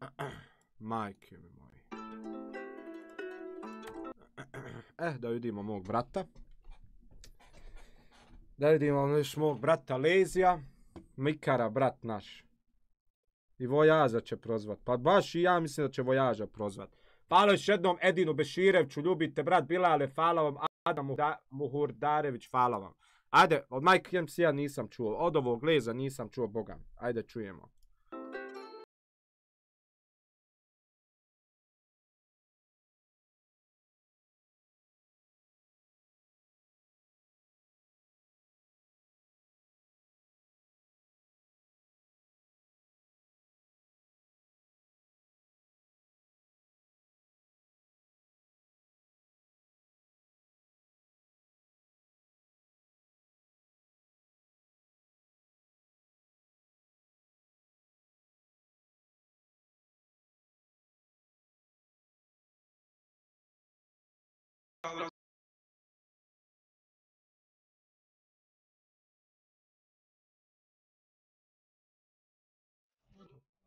Majke mi moji. Eh, da vidimo mog brata. Da vidimo još mog brata Lezija. Mikara, brat naš. I Vojaža će prozvat. Pa baš i ja mislim da će Vojaža prozvat. Hvala još jednom Edinu Beširevću, ljubite brat Bilale, hvala vam. Adam Muhurdarević, hvala vam. Ajde, od Mike MC-a nisam čuo. Od ovog Leza nisam čuo Boga. Ajde, čujemo.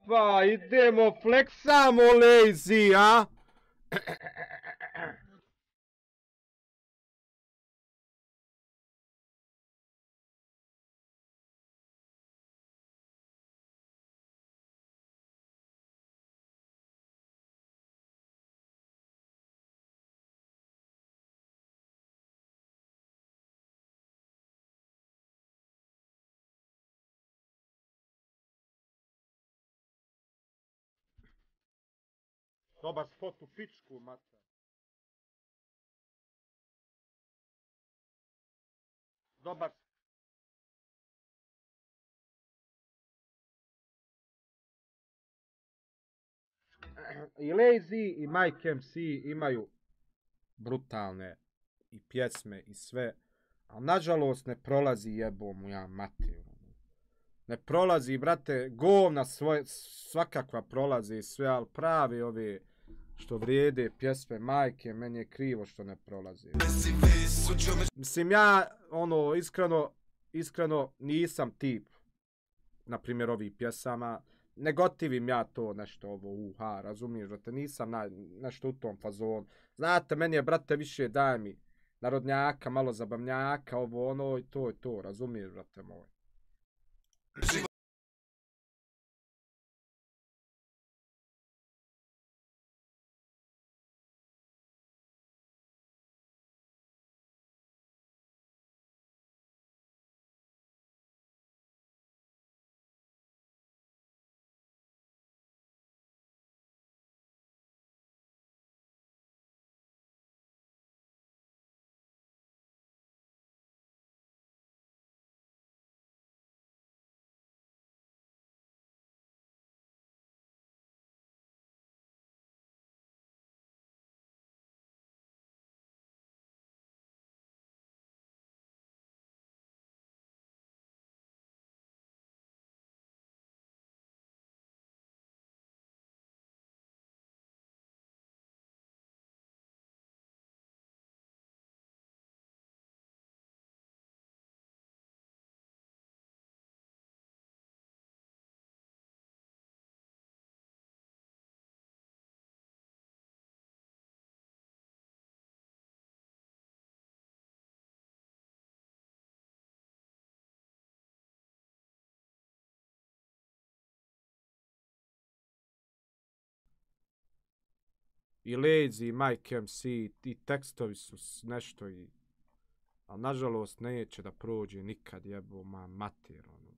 Pa idemo, fleksamo lazy, a? Dobar spot u pičku, maca. Dobar I Lazy i Mike MC imaju brutalne i pjesme i sve, a nažalost ne prolazi jebom ja mati. Ono. Ne prolazi, brate, govna svoje, svakakva prolazi i sve, ali pravi ove što vrijede pjesme majke, meni je krivo što ne prolazi. Mislim, ja, ono, iskreno, iskreno nisam tip, na primjer, ovih pjesama. Ne gotivim ja to nešto ovo, uha, razumiješ, brate, nisam na, nešto u tom fazonu. Znate, meni je, brate, više daj mi narodnjaka, malo zabavnjaka, ovo, ono, i to, i to, razumiješ, brate moj. I Lazy, i Mike MC, i tekstovi su nešto i... Ali nažalost neće da prođe nikad jebo ma mater, ono.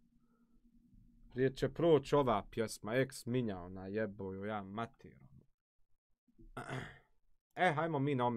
Prije će proći ova pjesma, ex minja ona jebo, ja mater, ono. Eh, hajmo mi na Omega.